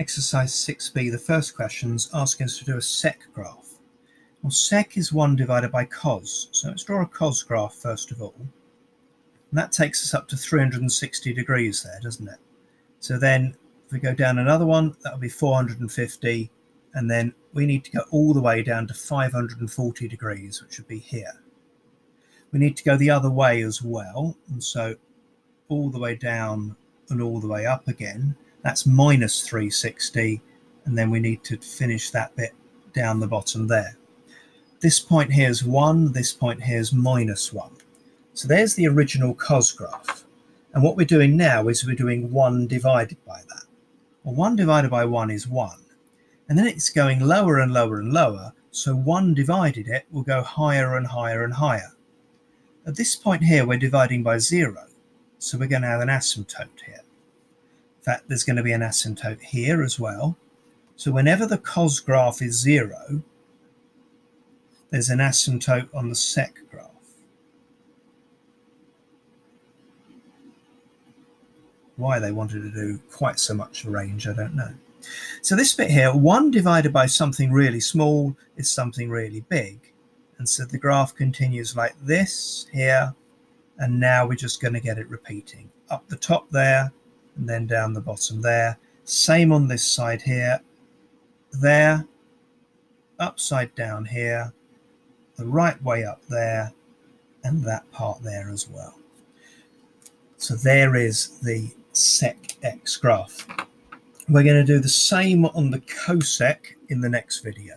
Exercise 6b, the first question is asking us to do a sec graph. Well, sec is 1 divided by cos. So let's draw a cos graph first of all. And that takes us up to 360 degrees there, doesn't it? So then if we go down another one, that'll be 450. And then we need to go all the way down to 540 degrees, which would be here. We need to go the other way as well. And so all the way down and all the way up again. That's minus 360. And then we need to finish that bit down the bottom there. This point here is 1. This point here is minus 1. So there's the original cos graph. And what we're doing now is we're doing 1 divided by that. Well, 1 divided by 1 is 1. And then it's going lower and lower and lower. So 1 divided it will go higher and higher and higher. At this point here, we're dividing by 0. So we're going to have an asymptote here. Fact, there's going to be an asymptote here as well. So whenever the cos graph is zero, there's an asymptote on the sec graph. Why they wanted to do quite so much range, I don't know. So this bit here, 1 divided by something really small is something really big. And so the graph continues like this here. And now we're just going to get it repeating. Up the top there, and then down the bottom there. Same on this side here, there, upside down here, the right way up there, and that part there as well. So there is the sec x graph. We're going to do the same on the cosec in the next video.